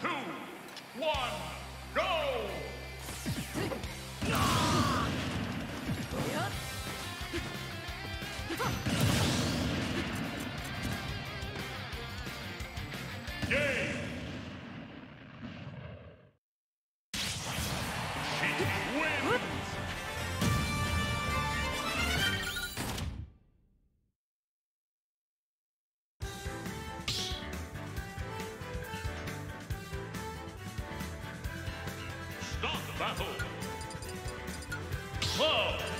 two, one, go! Yeah! battle. Love.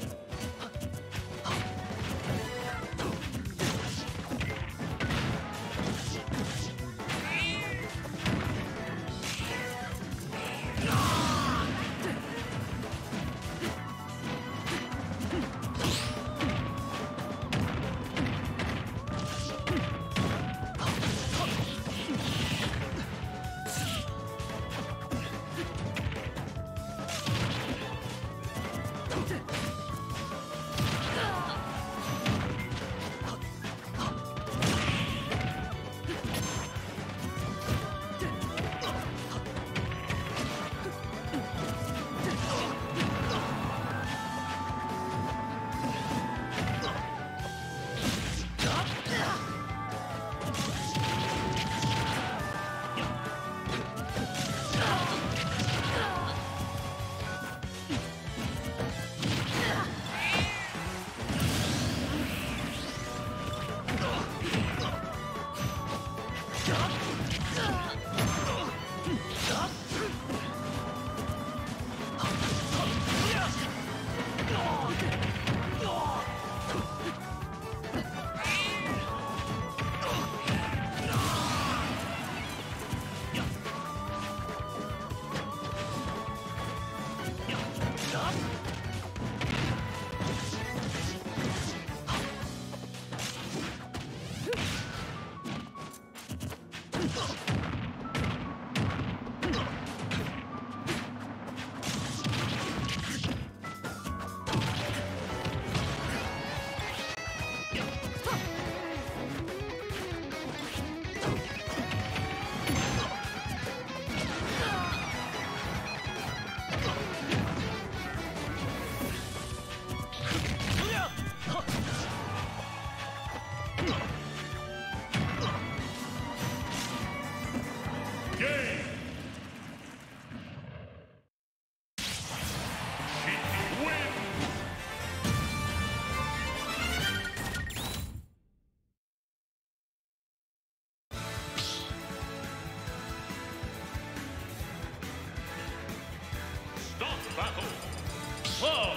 battle. Four. Oh.